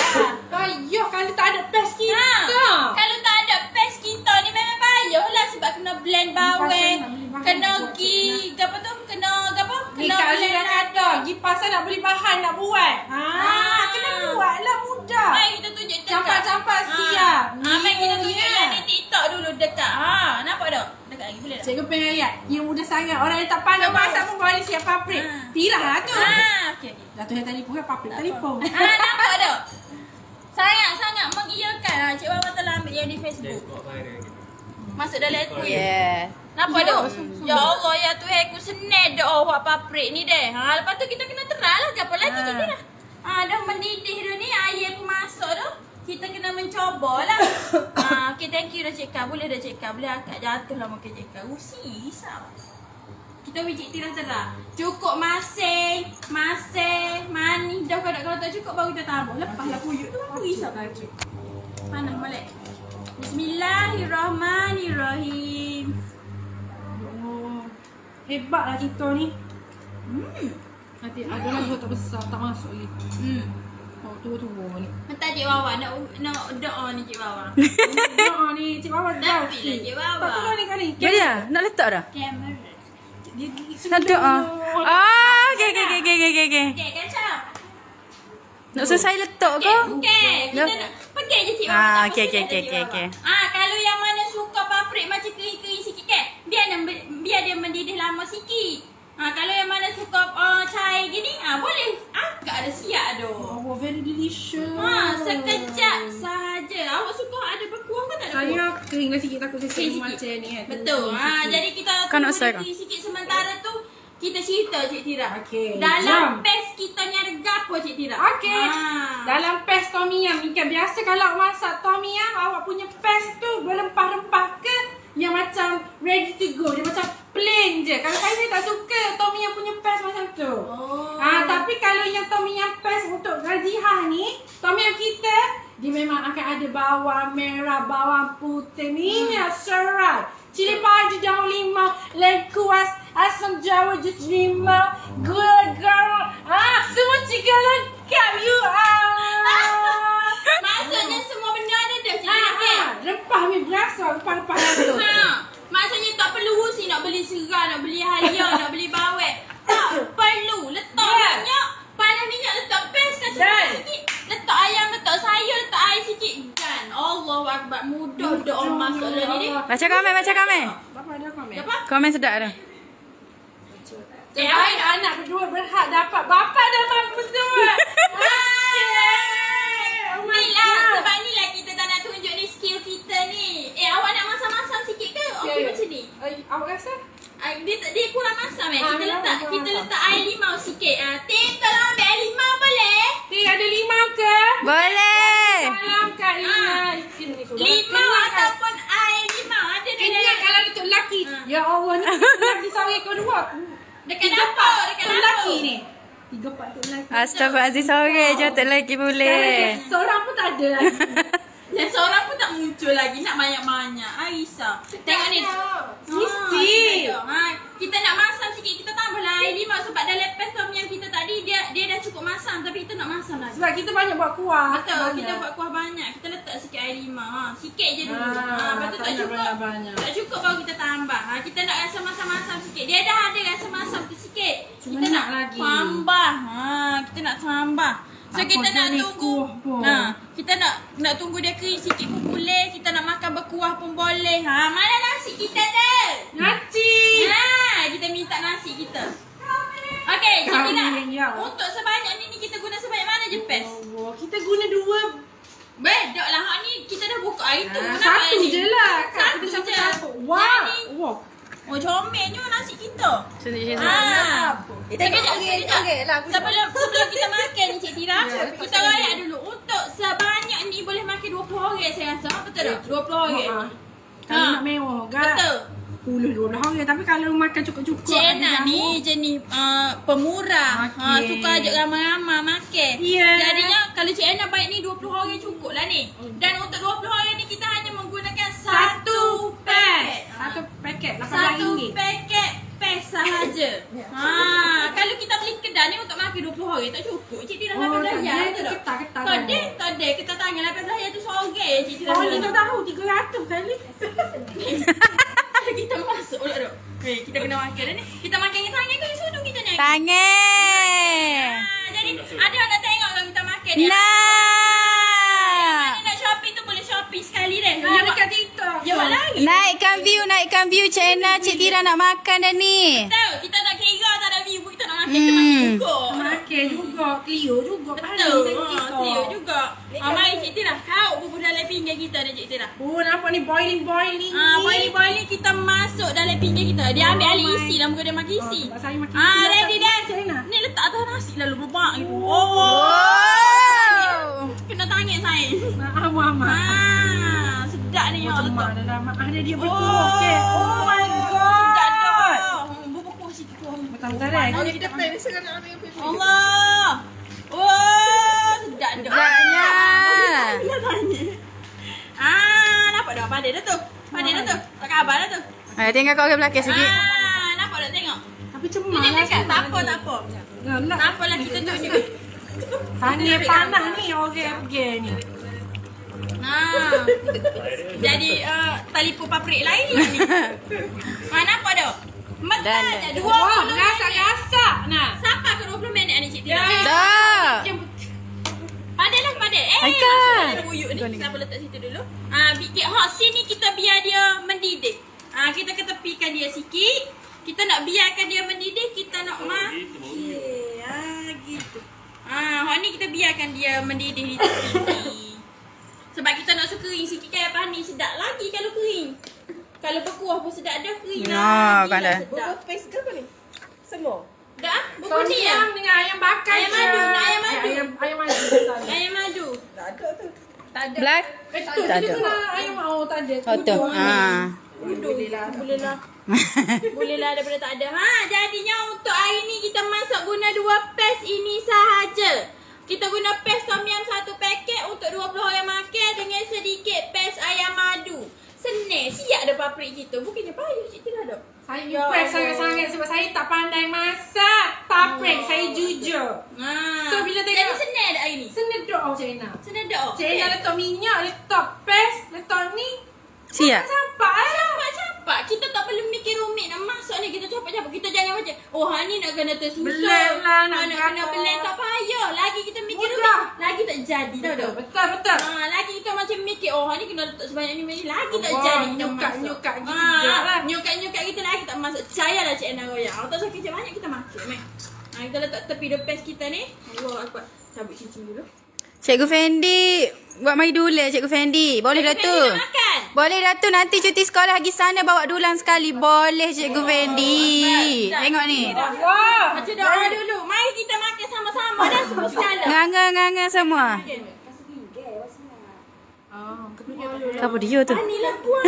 Payah kalau tak ada pes kita Ha, kalau tak ada pes kita ni memang payah lah sebab kena blend bawang, pasal kena gi apa tu, kena apa? Ni Kena Kak blend Zira kata Pergi pasar nak beli bahan nak buat ha, Ah. Kena buat lah mudah Mari kita tunjuk dekat. Campak-campak Ha. siap. Ha, mari kita tunjuk Ni, yang ya. di TikTok dulu dekat. Ha, nampak tak? Dekat lagi boleh tak? Cikgu pengen ayat Yang mudah sangat Orang yang tak pandai masak pun boleh siap paprik Ha. Tirah lah tu Ha, okey. okey. Datuk yang telefon kan paprik telefon Ha, nampak tak? Sangat-sangat mengiyakan. Ha, Cik Wawa telah ambil yang di Facebook. Masuk dalam tweet. Yeah. Nampak Ya, tak? Ya Allah ya Tuhan aku senang dah oh, buat paprik ni deh. Ha lepas tu kita kena terang lah apa lagi Ha. kita dah. Ha dah mendidih dah ni air pun masuk dah. Kita kena mencoba lah. <coughs> ha okay thank you dah cekap. Boleh dah cekap. Boleh akak jatuh lah makan cekap. Usi isap. Kita beri Cik Tira terang. Cukup masing, masing, manis. Dah kalau kalau tak cukup baru kita tambah. Lepaslah puyuk tu apa risau kaki. Panas balik. Bismillahirrahmanirrahim. Oh, hebatlah kita ni. Hmm. Nanti ada lagi tak besar tak masuk lagi. Hmm. Oh, tua-tua ni. Entah Cik Wawa nak nak doa ni Cik Wawa. <laughs> Doa ni Cik Wawa Tapi dah. lah Cik Wawa. Tak tahu ni kali. Ya dia, nak letak dah. Kamera. Dia Nak doa. Ah, okey okey okey okey okey okey. Okey, kacau. Nak selesai letak ke? Okey, okey. Kita nak pergi je Cik. Ah, okey, okey, okey, Wawa. okey. Ah, kalau yang mana suka paprik macam kering-kering sikit kan, biar dia biar dia mendidih lama sikit. Ah, kalau yang mana suka uh, cair gini, ah boleh agak ada siap tu. Oh, very delicious. Ha, sekejap sahaja. Awak suka ada berkuah ke tak ada? Saya keringlah sikit takut saya Kering macam sikit. ni kan. Betul. Ha, jadi kita Kau nak tunggu kering sikit sementara tu kita cerita Cik Tira. Okey, Dalam jom. pes kita ni ada gapo Cik Tira? Okey. Ha. Dalam pes tom yum ni kan biasa kalau awak masak tom yum awak punya pes tu berempah-rempah ke yang macam ready to go dia macam plain je. Kalau saya, saya tak suka tom yum punya pes macam tu. Oh. Ah, tapi kalau yang tom yum pes untuk Rajiha ni, tom yum kita dia memang akan ada bawang merah, bawang putih, minyak serai, cili padi daun limau, lengkuas, asam jawa jus limau, gula garam, ah semua cikgu lengkap you ah. <laughs> Maksudnya semua benda ada dah Ah, kan? ah, rempah ni berasa rempah-rempah tu. Ha. Maksudnya tak perlu usi nak beli serai, nak beli halia, <laughs> nak beli bawang. Tak perlu. Letak Yeah. minyak, panas minyak letak pes Dan. sikit. Letak ayam, letak sayur, letak air sikit. Dan Allahu Akbar. Mudah dah orang masuk dalam ni. Baca komen, baca komen. Bapa ada komen. Apa? Komen sedap dah. Eh, awak anak berdua berhak dapat bapa dan mak betul. <laughs> Oh my Ni lah sebab ni lah kita tak nak tunjuk ni skill kita ni. Eh awak nak masam-masam sikit ke? Okey Ya, ya. macam ni. Eh, awak rasa? Ah, dia tak dia kurang masam eh. Ah, Kita letak kita masam. letak air limau sikit. Ah, Tim tolong ambil air limau boleh? Ni ada limau ke? Boleh. Salam Kak Lina. Ah. Limau ataupun air limau ada dia Kenyang kalau untuk lelaki. Ah. Ya Allah ni lelaki sore kedua. Dekat dapur, dekat dapur. lelaki ni. Tiga part untuk lelaki. Astagfirullahaladzim, sorry je tak lagi boleh. Seorang pun tak ada lagi. <laughs> Dan seorang pun tak muncul lagi nak banyak-banyak. Aisyah. Tengok ni. Mesti. Ha, ha, kita nak masam sikit. Kita tambahlah air limau sebab dalam pes tom yang kita tadi dia dia dah cukup masam tapi kita nak masam lagi. Sebab kita banyak buat kuah. Betul, Banyak. kita buat kuah banyak. Kita letak sikit air limau. Ha, sikit je dulu. Ah, Ha, lepas tu tak tak cukup. banyak-banyak. Tak cukup baru kita tambah. Ha, kita nak rasa masam-masam sikit. Dia dah ada rasa masam tu sikit. Cuma kita nak nak lagi. tambah. Ha, kita nak tambah. So Apa kita nak tunggu. Ha, kita nak nak tunggu dia kering sikit pun boleh. Kita nak makan berkuah pun boleh. Ha, mana nasi kita dah? Nasi. Ha, kita minta nasi kita. Okey, jadi nak untuk sebanyak ni ni kita guna sebanyak mana je pes? Allah, kita guna dua Bedok lah hak ni kita dah buka hari tu. Kenapa satu je lah. Satu je. campur-campur. Wah. Oh comelnya nasi kita. Cantik-cantik. Ah. Eh, tengok Sekejap, okey, sekejap. okey lah, Sebelum sebelum kita makan ni Cik Tira, <laughs> Ya, kita rayak dulu. Untuk sebanyak ni boleh makan 20 orang saya rasa. Betul tak? 20 orang. Ha. Kalau Ha. nak mewah kan. Betul. 10 12 orang tapi kalau makan cukup-cukup Cina ni jenis uh, pemurah. Ha, suka ajak ramai-ramai makan. Ya. Jadinya kalau Cik Ana baik ni 20 orang cukup lah ni. Dan untuk 20 orang ni kita hanya menggunakan satu pack. Satu paket Satu RM18. paket pes sahaja. ha, kalau kita beli kedai ni untuk makan 20 orang tak cukup. Cik Tira Oh, sampai tak ada, tu. tak ada. Kita tanya lepas belayar tu seorang Cik Tira. Oh, tak tahu 300 kali. kita masuk pula tu. Kita kena makan dah ni. Kita makan dengan tangan ke sudut kita ni? Tangan. Ah, jadi ada nak tengok kalau kita makan ni. Nak. Mana nak shopping tu boleh shopping sekali deh. Ha, dekat TikTok. Ya buat lagi. Naikkan view, naikkan view channel Cik Tira nak makan dah ni. Tahu kita nak kira tak ada view pun kita nak makan kita Hmm. makan juga. Makan juga, Clio juga. Betul. Ha. Tio juga. Ah, mari Cik Tira. Kau bubur dalam pinggan kita dah Cik Tira. Oh, nampak ni boiling-boiling Ah, boiling-boiling kita masuk dalam pinggan kita. Dia ambil Oh alih my isi lah muka dia makan isi. Oh, sebab saya makan Ah, ready dah. Ni letak atas nasi lalu bebak gitu. Oh. Oh. Kena tangan saya. Maaf, mama. Ah, mana dah maaf dia dia Oh, betul. Okay. Oh my god. dah. Hmm, Bubur kuah sikit. Tante deh. Allah. Wah, sedap dah. Sedapnya. Tanya. Ah, nampak dah pandai dah tu. Pandai dah tu. Tak khabar dah tu. Ah, tengok kau ke belakang sikit. Ah, nampak dah tengok. Tapi cuma Tunjuk lah. Tak apa, tak apa. Nak Tak apalah kita tunjuk. tanya panah ni orang pergi ni. Nah. Jadi uh, talipu paprik lain ni. Ah, nampak dah? Dan- je 20 Wah, minit. gasak-gasak nah. Sampai ke 20 minit ni Cik Tina. Dah. Pandai lah. Eh, Haikal. masuk dalam buyuk ni. Siapa letak situ dulu? Ah, bikin hot scene ni kita biar dia mendidih. Ah, kita ketepikan dia sikit. Kita nak biarkan dia mendidih, kita nak mah. Okay, ah gitu. Ah, hot ni kita biarkan dia mendidih di tepi. Sebab kita nak suka kering kan ni sedap lagi kalau kering. Kalau berkuah pun sedap dah kering Ya, lah. kan dah. Sedap. Paste ke apa ni? Semua. Dah? Bubur ni ya? Dengan ayam bakar. Ayam madu, nak ayam madu. Ayam ayam madu. Ayam madu. Tak ada tu. Tak ada. Black. Betul, Tak kita ada. ayam oh tak ada. Oh tu. Ha. Boleh lah. Boleh lah. <laughs> Boleh lah daripada tak ada. Ha, jadinya untuk hari ni kita masak guna dua paste ini sahaja. Kita guna paste tom yum satu paket untuk 20 orang makan dengan sedikit paste ayam madu. Senang. Siap ada paprik kita. Bukannya payah cik Tina dah. Saya Ya impress sangat-sangat sebab saya tak pandai masak. Paprik, saya jujur. Ha. So, bila tengok- Jadi senang dah hari ni. Senedok oh Cik Ina. Senang dah. Cik Ina letak minyak, letak paste, letak ni. Siap. Campak eh. Cepat-cepat. Kita tak perlu mikir rumit nak masak ni. Kita cepat-cepat. Kita jangan macam, oh ha ni nak kena tersusun. Blend lah, nak Ha, nak kena berapa. blend. Tak payah. Lagi kita mikir Mudah. rumit. Lagi tak jadi Betul, dah. betul, betul. Ha, lagi kita macam mikir, oh ha ni kena letak sebanyak ni. Lagi tak Wah, jadi kita nyukat- masak. nyukat gitu Ha, lah. Nyukat-nyukat kita lagi tak masak. Percayalah Cik Ena Roya. Kalau tak sakit macam banyak kita masak. Meh. Ha, kita letak tepi the paste kita ni. Allah Akbar. Cabut cincin dulu. Cikgu Fendi, buat mai dulan Cikgu Fendi. Boleh dah tu. Kita makan. Boleh dah tu nanti cuti sekolah pergi sana bawa dulang sekali. Boleh Cikgu Fendi. Tengok ni. Wah. Macam doa dulu. Mari kita makan sama-sama dah semua <laughs> sekala. Nganga-nganga semua. Oh, Siapa dia tu? Ni lah puan.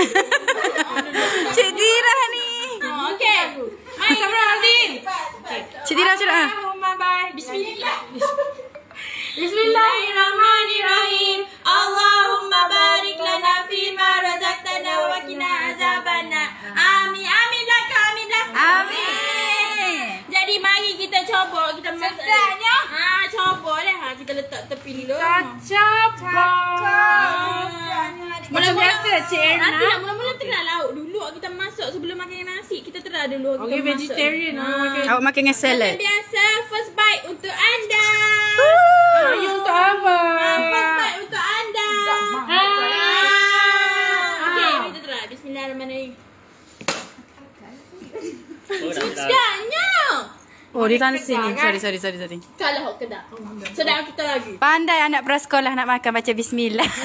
Terah dulu kita Okay, vegetarian Ha. lah makan. Awak makan dengan salad. biasa, first bite untuk anda. Ayo untuk apa? Ah, first bite untuk anda. Ah. Okay, kita try. Bismillahirrahmanirrahim. Oh, dah. Sedapnya. Oh, dia tangan sini. Sorry, sorry, sorry, sorry. Kalau hok kedak. Sedap kita lagi. Pandai anak prasekolah nak makan baca bismillah. <laughs>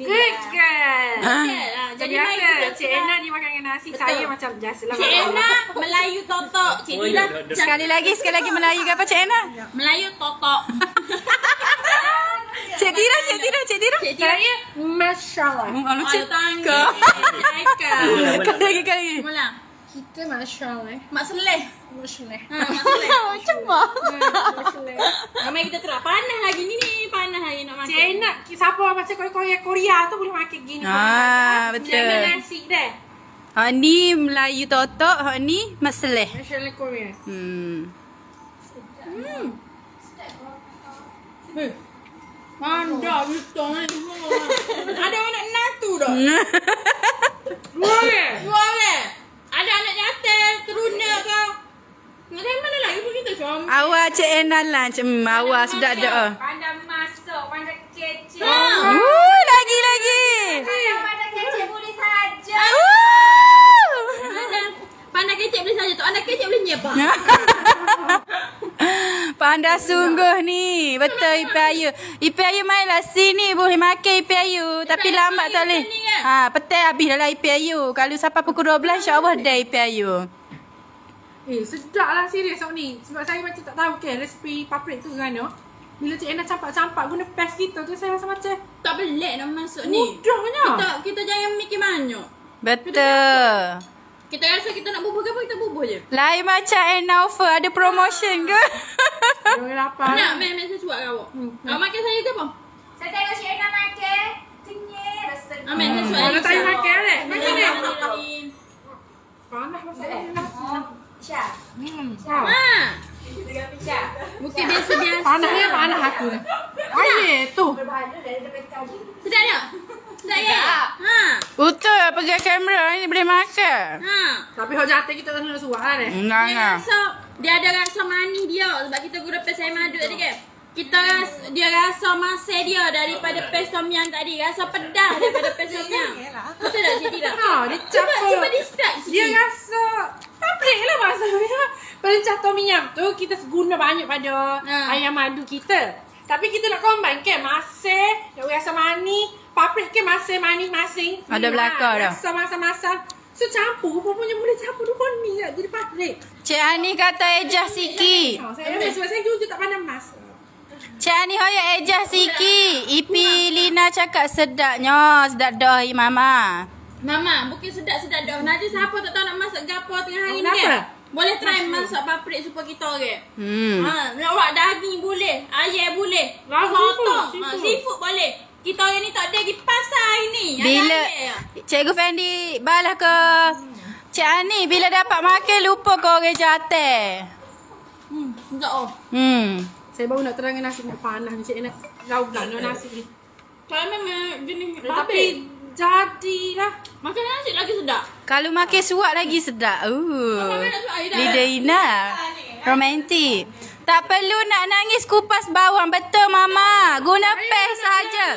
Good girl. Ah, Jadi mari biasa kita Cik. Erna dia makan dengan nasi. Betul. Saya macam biasa lah. Cik Ena Melayu totok. Cik Oh, Dila ya, dah. sekali lagi, sekali lagi Melayu ke apa Cik Ena? Melayu totok. <laughs> Cik Tira, Cik Tira, Cik Tira. Cik. Saya Masya Allah. Oh, cik. Aika. Kali lagi, kali lagi. Mula. Kita Masya Allah. Mak Seleh. Allah. Ha. <laughs> Macam mana? Masya Allah. Ah, Mari kita try. Panas lagi ni ni. Panas lagi nak makan. Cik Erna, siapa macam Korea Korea tu boleh makan gini. Ah, betul. Jangan nasi deh. Hak ni Melayu totok, hak ni masalah. Masya Allah Korea. Hmm. Eh. Anda kita ni semua. Ada anak natu dah. <laughs> Korea. Dua orang. Ada anak jantan, teruna ke. Dari mana lagi pun kita com. Awak Cik Ena lunch. Hmm, awak sudah ada. oh. Pandai masuk, pandai kecil. Ha. Uh, lagi lagi. Pandai kecil boleh saja. Uh. <laughs> Pandai kecek boleh saja tu. Anak kecek boleh nyebar. <laughs> Pandai sungguh ni. Betul Ipe Ayu. Ipe Ayu mainlah sini boleh makan Ipe Ayu. Tapi lambat tak boleh. kan? Ha, petai habis dalam Ipe Ayu. Kalau sampai pukul 12 insya-Allah dah Ipe Ayu. Eh, sedap lah serius sok ni. Sebab saya macam tak tahu ke resipi paprik tu kan no. Bila Cik Erna campak-campak guna paste kita tu saya rasa macam Tak pelik nak masuk ni. mudahnya. Kita kita jangan mikir banyak. Betul. Kita rasa kita nak bubuh ke apa, kita bubuh je. Lain macam Anna offer ada promotion ke? Nak, main main sesuap ke awak? Awak makan saya ke apa? Saya tengok Cik Ena makan. Kenyir rasa. Ah, sesuap. Tanya Syah. makan ni. Makan ni. Panas masalah. Syah. Hmm. Ha. Syah. Bukti biasa-biasa. Panas ni panas aku ni. Air tu. Dari depan. Sedap tak? Sedap ya? Ha. Betul pegang kamera ni boleh makan. Ha. Tapi hok jatuh kita kena suak lah ni. Enggak Dia enggak. rasa dia ada rasa manis dia sebab kita guna pes air madu tadi kan. Kita rasa, dia rasa masak dia daripada pes tom yum tadi. Rasa pedas daripada pes tom yum. Betul tak Cik Tira? <laughs> Ha, dia Cuba, campur. cuba describe sikit. Dia rasa Paprik lah maksudnya Perencah tom yum tu Kita guna banyak pada Ha. Ayam madu kita Tapi kita nak combine kan Masih Nak rasa manis Paprik ke masih manis masing Ada Ni belakang lah, dah. Rasa masa-masa So campur Rupanya boleh campur dua ni lah Jadi paprik Cik Ani kata ejah sikit. ha, Saya sebab jujur tak pandang mas Cik Ani hoyak ejah sikit. Ipi Lina cakap sedapnya. Sedap dah mama. Mama, bukan sedap-sedap dah. Nanti siapa tak tahu nak masak gapo tengah hari ni Kenapa? kan? Boleh try masak paprik supaya kita orang. Hmm. Ha, nak buat daging boleh, ayam boleh, sotong, seafood, ha, seafood. boleh. Kita orang ni tak ada pergi pasar hari ni. Bila ayam. Cikgu Fendi balas ke Cik Ani bila dapat makan lupa ke orang jatuh. Hmm, enggak oh. Hmm. Saya baru nak terangkan nasi nak panas ni Cik nak Raudan no nasi ni Kalau memang jenis Tapi babik. Jadilah Makan nasi lagi sedap. Kalau makan suap lagi sedap. Uh. Mama nak suap air dah. Lidah Ina. Romantik. Tak perlu nak nangis kupas bawang. Betul mama. Guna pes saja.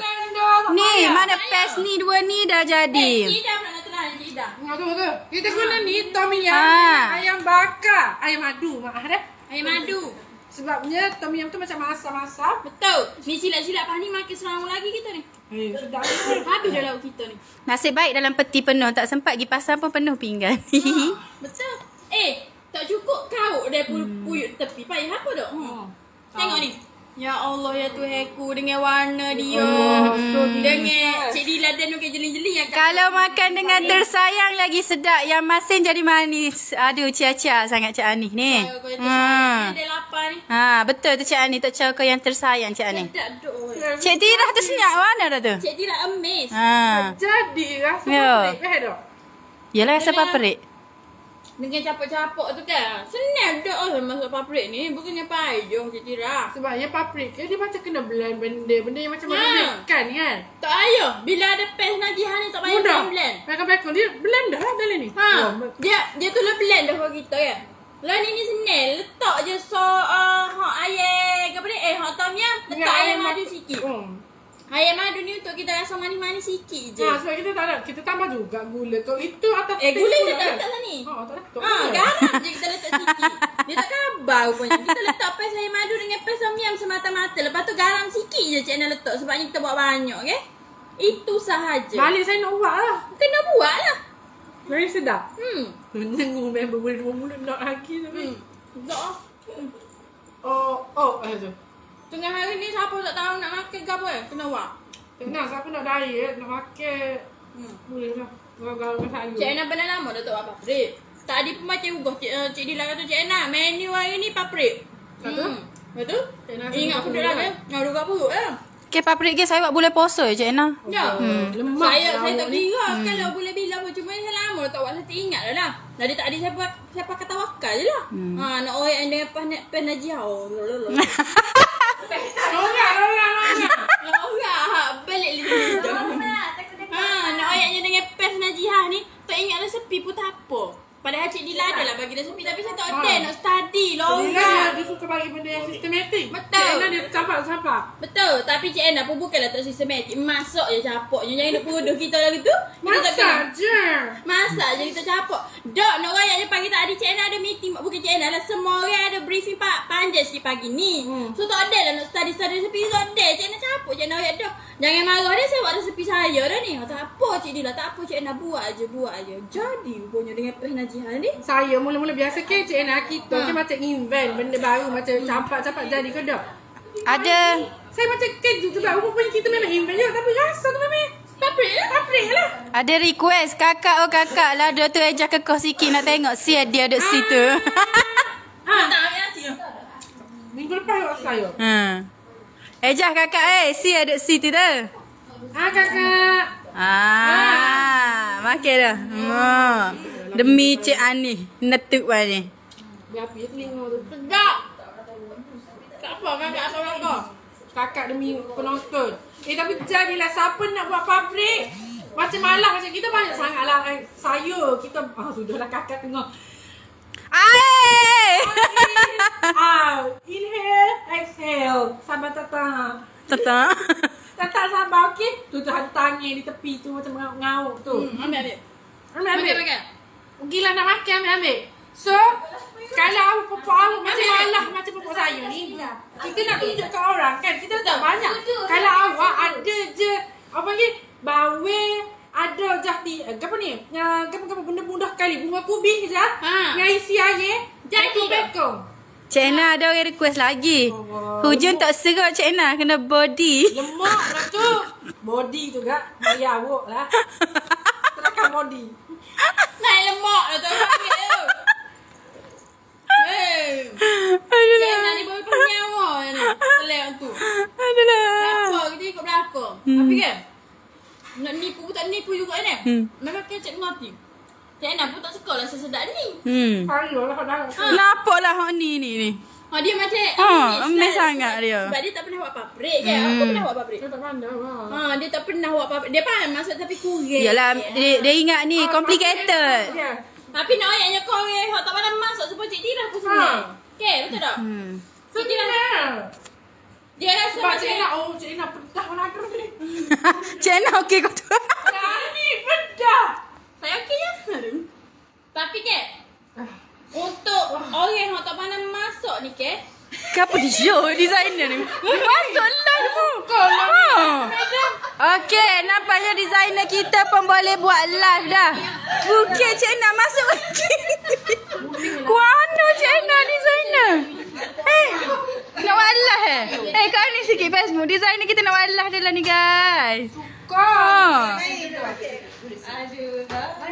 Ni mana pes ni dua ni dah Eh, jadi. Pula. Kita guna ni tom Ha. dengan ayam bakar, ayam madu mak ada. Air madu. Sebabnya tom yum tu macam masak-masak. Betul. Ni silap-silap pah ni makin serang lagi kita ni. Eh, sedap. Habis dah lauk kita ni. Nasib baik dalam peti penuh. Tak sempat pergi pasar pun penuh pinggan. <laughs> Betul. Eh, tak cukup kau pu- puyut tepi. Payah apa dok? Hmm. Tengok ni. Ya Allah ya Tuhanku dengan warna dia. dengan Cik Dila dan nukai jeli-jeli yang Kalau makan dengan tersayang lagi sedap. Yang masin jadi manis. Aduh cia-cia sangat Cik Ani ni. Ni. Ha, betul tu Cik Ani. Tak cakap kau yang tersayang Cik Ani. Cik Tirah tu senyap mana dah tu? Cik Dila amazed. Ha. Jadi rasa Ya. eh dok. Yalah rasa Dengan- paperik. Dengan capok-capok tu kan. Senang dok oh, masuk paprik ni. Bukannya payah Cik Dila. Sebabnya paprika dia macam kena blend benda benda yang macam mana Ya. blend kan kan. Tak payah. Bila ada pes Najiha ni tak payah Mudah. blend. Mereka dia blend dah lah dalam ni. Ha, Oh, dia dia tu lah blend dah kalau kita kan. Lah ni ni senang. Letak je so uh, hak ayam apa ni? Eh, hak tom yum. Letak dengan ayam madu sikit. Hmm. Ayam madu ni untuk kita rasa manis-manis sikit je. Ha, sebab kita tak ada. Kita tambah juga gula. Kau itu atas Eh, gula dia tak kan? letak sana ni. Ha, tak letak. Ha, garam je kita <laughs> letak sikit. Dia tak khabar rupanya. Kita letak pes ayam madu dengan pes tom yum semata-mata. Lepas tu garam sikit je Cik Na letak sebabnya kita buat banyak ke. Itu sahaja. Balik saya nak buat lah. Kena buat lah. Very sedap. Hmm. Tunggu member boleh dua mulut nak lagi tapi. Hmm. Tak ah. Oh, oh, eh tu. Tengah hari ni siapa tak tahu nak makan ke apa eh? Kena buat. Tenang, siapa nak diet, nak makan. Hmm. Boleh lah. Gagal sayur. Cik Ana benar lama dah tak buat paprik. Tadi pun macam ugah Cik, uh, Cik Dila kata Cik Ana, menu hari ni paprik. Betul? Betul? Cik Ingat aku dah kan? kan? Ngaruh kat perut eh. Okay, paperik ke saya buat boleh poso je Cik Ena. Ya. Hmm. Lemak Saya lah saya tak kira kalau boleh bila pun cuma saya lama tak buat saya ingat dah lah. Jadi tak ada siapa siapa kata wakal je lah. Ha nak orang yang dengan pas pen najia. Oh, <laughs> lo lo lo. Longgar, longgar, longgar. Lorah balik lidah. Takut dekat. Ha, nak ayatnya dengan pes Najihah ni Tak ingat dah sepi pun tak apa Padahal Cik Dila ada lah bagi sepi Tapi saya tak ada Ha. nak study Lila Lorah dia suka bagi benda yang sistematik. Betul. Cik Ena dia campak-campak. Betul Tapi Cik Ena pun bukanlah tak sistematik Masak je capoknya Jangan nak puduh kita lagi tu Masak je. Masak je kita capok Dok nak rakyat je pagi tadi Cik Ena ada meeting Bukan Cik Ena lah Semua orang ada briefing pak panjang sikit pagi ni Hmm. So tak ada lah nak study-study sepi Tak ada Cik Ena capok Cik Ena rakyat dok Jangan marah dia Saya buat sepi saya dah ni Oh, Tak apa Cik Dila Tak apa Cik Ena buat je Buat je Jadi rupanya dengan Peh Najihah ni Saya mula-mula biasa ke Cik Ena kita Ha. ke macam invent benda baru macam campak-campak jadi ke tak? Ada Saya macam kejut sebab rupanya kita memang invent je tapi rasa tu memang Tapi Paprik lah. Lah. Ada request kakak oh kakak lah dia tu ejah kekeh sikit nak tengok si dia duduk situ. Ha. Tak, nasi tu. Minggu lepas awak saya. ha. Ejah kakak eh si duduk situ tu. Ah kakak. Ah, makan dah. Ha. Demi Cik Ani netuk ni. Biar api telinga tu. Tegak. Tak apa kakak atau kakak. Kakak demi penonton. Eh tapi jadilah siapa nak buat pabrik. Macam malam macam kita banyak sangat lah. Eh, saya kita ah sudahlah kakak tengok. Ai! Out. Inhale, exhale. Sabar tata. Tata. Tata sabar okey. Tu tu ada tangan di tepi tu macam ngauk tu. Hmm, ambil, ambil. Ambil ambil. Makan, makan. Gila nak makan ambil ambil. So, kalau awak pupuk awak macam malah macam pupuk saya ni. Kita nak tunjuk ke orang kan. Kita tak banyak. Kalau awak ada je apa panggil bawel ada jati eh, apa ni? Ya, apa benda mudah kali bunga kubis je. Ha. Yang isi air. Jadi Jadi ke? bekong. Cik Na ada orang request lagi. Hujung tak serut Cik Na kena body. Lemak lah tu. Body tu kak. Bayar awak lah. <laughs> Terakan body. Naik lemak dah tu. Ambil tu. Hei. Aduh Kan lah. nak ni baru panggil awak ni. Telek tu. Aduh lah. Apa kita ikut belakang. Tapi kan. Nak nipu pun tak nipu juga ni. Hmm. Memang kan cik mengerti. Cik Ana pun tak suka lah sesedap ni. Hmm. Ayolah dah. Nampak lah ni ni ni. Ha, dia macam Ha, amazed amazed lah. sangat dia. Sebab dia tak pernah buat pabrik kan. Hmm. Aku pernah buat pabrik. Kita tak pandai lah. Ha, dia tak pernah buat pabrik. Dia faham maksud tapi kurang. Yalah dia, dia ingat ni complicated. Ya. Tapi nak ayatnya kau hok tak pandai masak sebab cik Tira pun senang. Ha. Okay, betul tak? Hmm. Cik Tira, Senang. dia rasa Sebab macam Cik Ina, oh Cik Ina pedah mana ada ni. <laughs> Cik Na okey kau tu. Dah ni pedah. Saya okey je. Tapi ke untuk orang yang tak pandai masak ni ke, Kenapa dia designer ni? Masuk live tu. Ha. Okey, nampaknya designer kita pun boleh buat live dah. Okey, Cik Na masuk lagi. Kuano Cik Na designer? Eh, nak walah eh? Eh, kau ni sikit Facebook. Designer kita nak walah dia lah ni guys. Ha.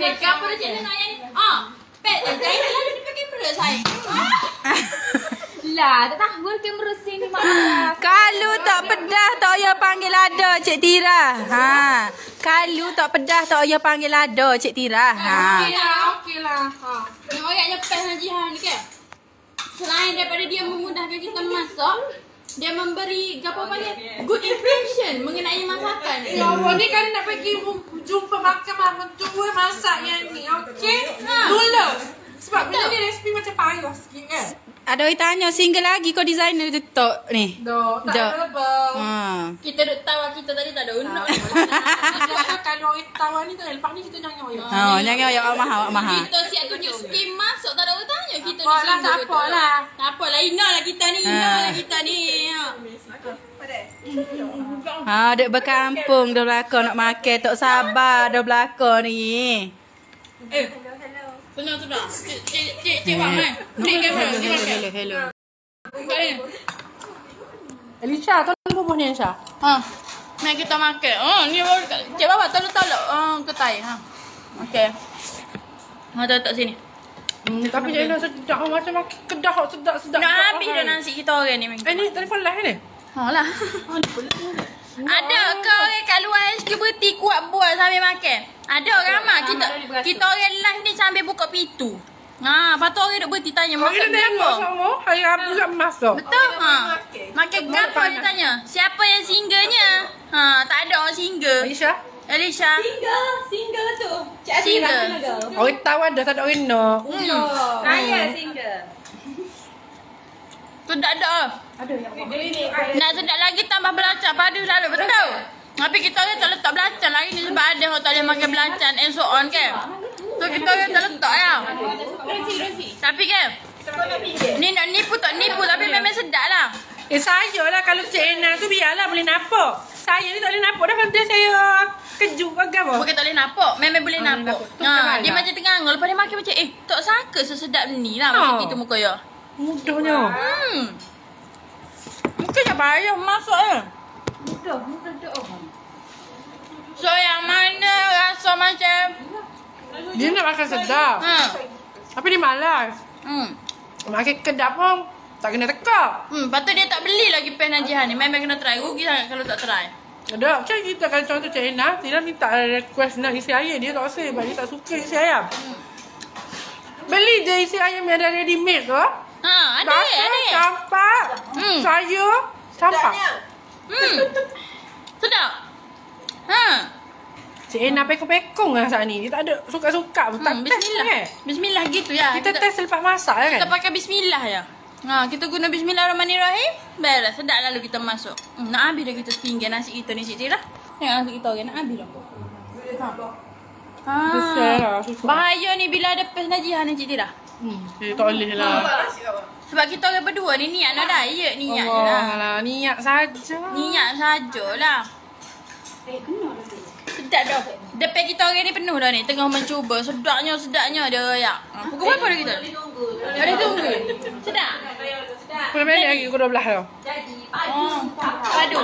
eh kenapa dia cik nak ayat ni? Ah, pet eh jangan lalu dia pakai kamera saya. <laughs> Lah, tak tahu kamera sini mana. <gasps> Kalau tak pedah tak payah panggil ada Cik Tira. Ha. Kalau tak pedah tak payah panggil ada Cik Tira. Ha. Okey lah, okey lah. Ha. Yang orangnya pet Haji Han ni ke? Selain daripada dia memudahkan kita masak, dia memberi apa panggil good impression mengenai masakan. Ya Allah, ni kan nak pergi jumpa makan mama tua masak yang ni, okey? Ha. Mula. Sebab benda ni resipi macam payah sikit kan? Ada orang tanya single lagi kau designer tu tok ni. Dok, tak ada lebih. Ha. Kita duk tawa kita tadi tak ada undang. Kalau orang tawa ni tu, lepas ni kita jangan ya. Ha, jangan ayat awak mahal, awak mahal. Kita siap tunjuk skim masuk tak ada orang tanya kita Tak apalah, single tak ke apalah. Tak apalah, Ina lah kita ni, Ina Ha. lah kita ni. Ha. Ha, dek berkampung dah belakang nak makan tak sabar dah belakang ni. Eh, senang senang. Cik, cik, cik, cik Wang kan? Cik kamera, cik Hello, hello, hello. Buka ni. Elisha, tolong bubuh ni Elisha. Ha. Mari kita makan. Oh, ni baru cik bawa tolong-tolong uh, ketai. Ha. Okey. Ha, tak tak sini. Hmm, tapi dia nak sedap macam makan kedah sedap-sedap. Nak habis dah nasi kita orang ni. Eh ni telefon lah ni. Ha lah. Ada ke orang kat luar HKBT kuat buat sambil makan? Ada orang ramai. Kita kita orang live ni sambil buka pintu. Ha, lepas tu orang duk berhenti tanya masak dia tengok apa? hari Rabu tak masuk. Betul? Ha. Makan gapo dia tanya? Siapa yang singlenya? Ha, tak ada orang single. Elisha, Alicia. Single, single tu. Cik Single. orang tahu ada tak ada orang nak. Hmm. Saya single. Tu tak ada. Nak sedap lagi tambah belacan padu lalu betul. Tapi kita orang tak letak belacan lagi ni sebab ada orang tak boleh makan belacan and so on kan. So kita orang tak letak ya. Tapi kan Ni nak nipu tak nipu tapi memang sedap lah. Eh saya lah kalau Cik Ena tu biarlah boleh nampak. Saya ni tak boleh nampak dah pada saya kejut ke apa. Bukan tak boleh nampak, memang boleh Ah, nampak. Ha, tengah dia lah. macam tengah angol lepas dia makan macam eh tak sangka sesedap ni lah macam Oh. gitu muka ya. Mudahnya. Hmm. Mungkin tak payah masak ya. Mudah, mudah doa. So yang Dia nak makan sedap. Ha. Tapi dia malas. Hmm. Makan kedap pun tak kena tekak. Hmm, patut dia tak beli lagi pen Najihan ni. Memang kena try. Rugi sangat kalau tak try. Ada macam kita kalau contoh Cik Ena, Tina minta request nak isi ayam. Dia tak rasa sebab dia tak suka isi ayam. Beli je isi ayam yang dah ready made tu. Ha, ada Bakar, ada. campak, Hmm. sayur, campak. Hmm. Sedap. Ha. Cik Ena pekong-pekong lah saat ni. Dia tak ada suka-suka pun. Hmm, test bismillah. eh. Bismillah gitu ya. Kita test selepas masak Kita kan? pakai bismillah ya. Ha, kita guna bismillahirrahmanirrahim. Beres. Sedap lalu kita masuk. Hmm, nak habis dah kita sepinggan nasi kita ni Cik Tira. Tengok nasi kita orang nak habis dah. Ha. Besar lah, susah. Bahaya ni bila ada pes najihan ni Cik Tira. Hmm, dia tak boleh lah. Sebab kita orang berdua ni niat nak diet niat je Allah lah. lah, niat saja. Niat sajalah. Sedap dah. Depan kita orang ni penuh dah ni. Tengah mencuba. Sedapnya, sedapnya dia ya. Ha, pukul berapa dah kita? Ada tunggu. Sedap. Pukul minit lagi pukul 12 tau. Oh, padu.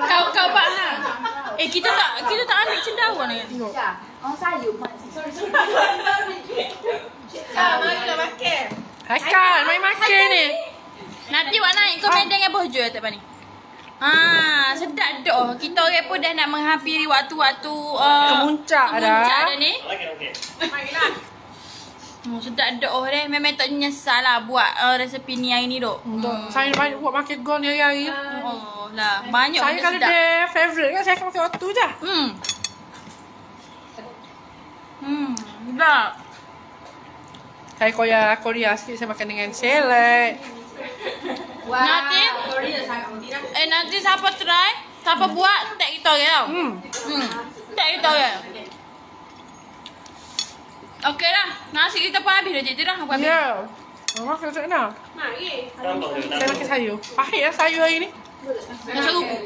Kau kau pak ha. Eh kita tak kita tak ambil cendawan ni. Oh sayur <laughs> mak. Haikal, main makan ni. Nanti awak naik komen dengan bojo tak ni. Ha, sedap dah. Kita orang pun dah nak menghampiri waktu-waktu uh, Kemuncak dah. Kemuncak dah ni. Okey, okey. Oh, sedap dah dah. Memang tak menyesal lah buat uh, resepi ni hari ni dok. Untuk saya banyak buat makan gol ni hari-hari. Oh lah, banyak Saya kalau sedap. dia favourite kan saya akan makan waktu je. Hmm. Hmm, sedap. Saya Korea Korea sikit saya makan dengan salad. Nanti Eh nanti siapa try Siapa buat Tag kita tau Hmm. hmm. Tag kita orang Okey lah Nasi kita pun habis dah Aku habis Ya. Mama makan macam mana? Tambah dulu, Saya makan sayur. Pahit lah sayur hari ni.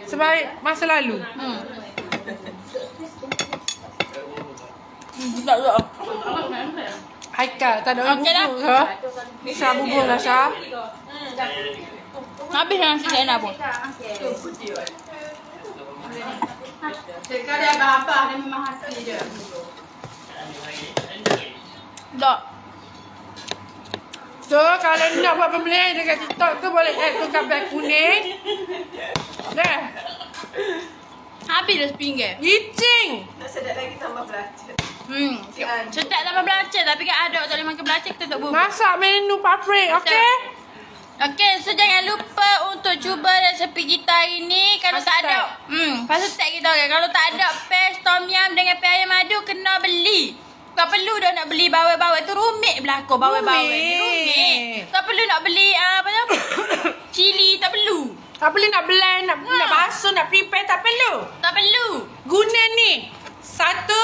Sebab masa lalu. Hmm Hmm, sedap tak? Haikal, tak ada orang Okey lah. bubur ke? Syah bubur lah Syah. Habis dah nasi saya nak pun Cakap dia abah-abah dia memang hati je. Tak So, kalau nak buat pembelian dekat TikTok tu boleh add tu kabel kuning. Dah. Habis dah sepinggir Icing. Hmm Sedap tambah belacan Tapi kan ada tak boleh makan belacan Kita tak boleh Masak menu paprik, okey? Okey, so jangan lupa untuk cuba resepi kita hari ni. Kalau tak ada, hmm, pasal tag kita orang. Kalau tak ada paste tom yum dengan pes ayam madu, kena beli. Tak perlu dah nak beli bawah-bawah tu rumit belakang bawah-bawah ni. Rumit. Tak perlu nak beli uh, apa tu? <coughs> Cili tak perlu. Tak perlu nak blend, nak, Ha. nak basuh, nak prepare, tak perlu. Tak perlu. Guna ni. Satu,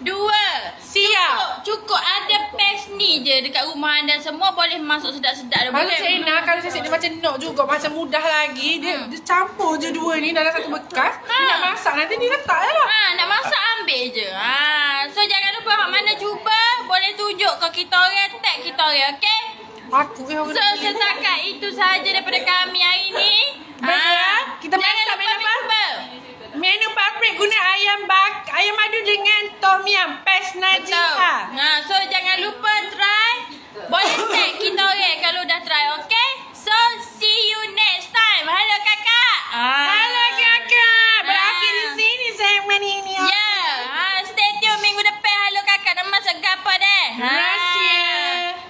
Dua. siap. Cukup, cukup ada paste ni je dekat rumah anda semua boleh masuk sedap-sedap dah. Kalau Boleh. saya nak, kalau saya dia macam nok juga, macam mudah lagi. Dia, Hmm. dia campur je dua ni dalam satu bekas. Dia Ha. nak masak, nanti dia letak je lah. Ha, nak masak ambil je. Ha, so jangan lupa hak mana cuba boleh tunjuk ke kita orang tag kita orang, okey? Aku yang So setakat itu sahaja daripada kami hari ni. Baiklah, kita jangan masak lupa main paprik guna ayam bak, ayam madu dengan tom yum, pes najiha. Ha, so jangan lupa try. Boleh tag kita orang kalau dah try, okey? So see you next time. Hello kakak. Ha. Halo kakak, berakhir Ha. di sini segmen ini. Ya, yeah. ha, stay tune minggu depan. Hello kakak nak masak apa deh? Ha. Rahsia.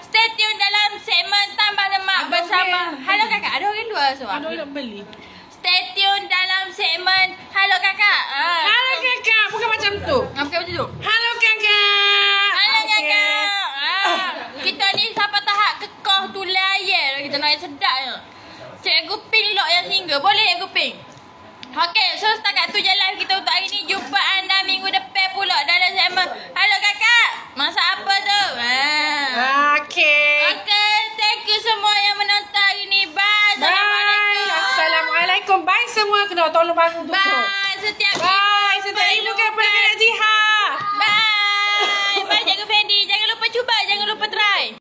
Stay tune dalam segmen tambah lemak Abang bersama. Hello kakak, ada orang luar semua. Ada orang beli. Stay tune dalam segmen Hello kakak. Ha. Halo kakak, bukan macam tu. Apa macam tu? Halo kakak. Hello Okey. kakak. Ha. Kita ni sampai tahap kekah tu layar kita nak yang sedap je. Cikgu Ping lock yang single. Boleh cikgu Ping? Okey, so setakat tu je live kita untuk hari ni. Jumpa anda minggu depan pula dalam segmen Hello kakak. Masak apa tu? Ha. Okey. Okay, thank you semua yang menonton hari ni. Bye. Bye. Assalamualaikum. Assalamualaikum. Bye semua. Kena tolong bantu untuk Bye. Setiap Bye. Ibu setiap ibu kan pergi kena jihad. Bye. Bye. Jaga Fendi. Jangan lupa cuba. Jangan lupa try.